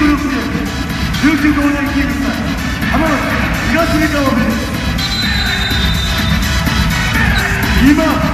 グループで琉球ゴー浜松東三河指す今